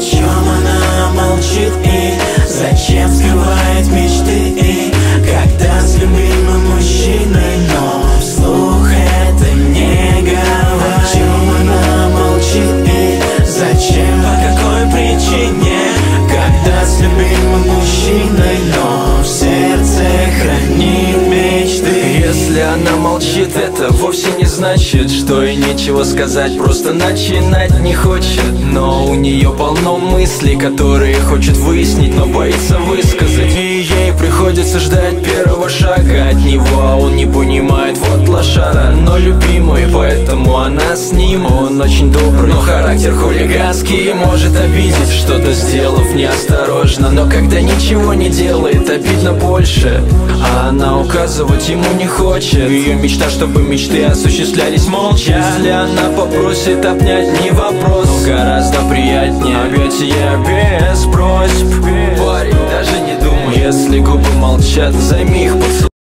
Чем она молчит и зачем скрывает мечты И когда с любимым мужчиной, но вслух это не говорит. О чем она молчит и зачем, по какой причине? Когда с любимым мужчиной, но в сердце хранит Если она молчит, это вовсе не значит, что и нечего сказать. Просто начинать не хочет Но у нее полно мыслей, которые хочет выяснить, но боится высказать приходится первого шага от него. Он не понимает, вот лошара Но любимый, поэтому она с ним. Он очень добрый, но характер хулиганский Может обидеть, что-то сделав неосторожно. Но когда ничего не делает, обидно больше А она указывать ему не хочет. Ее мечта, чтобы мечты осуществлялись молча. Если она попросит обнять, не вопрос Но гораздо приятнее. Объятия без просьб губы молчат, займи их поцелуй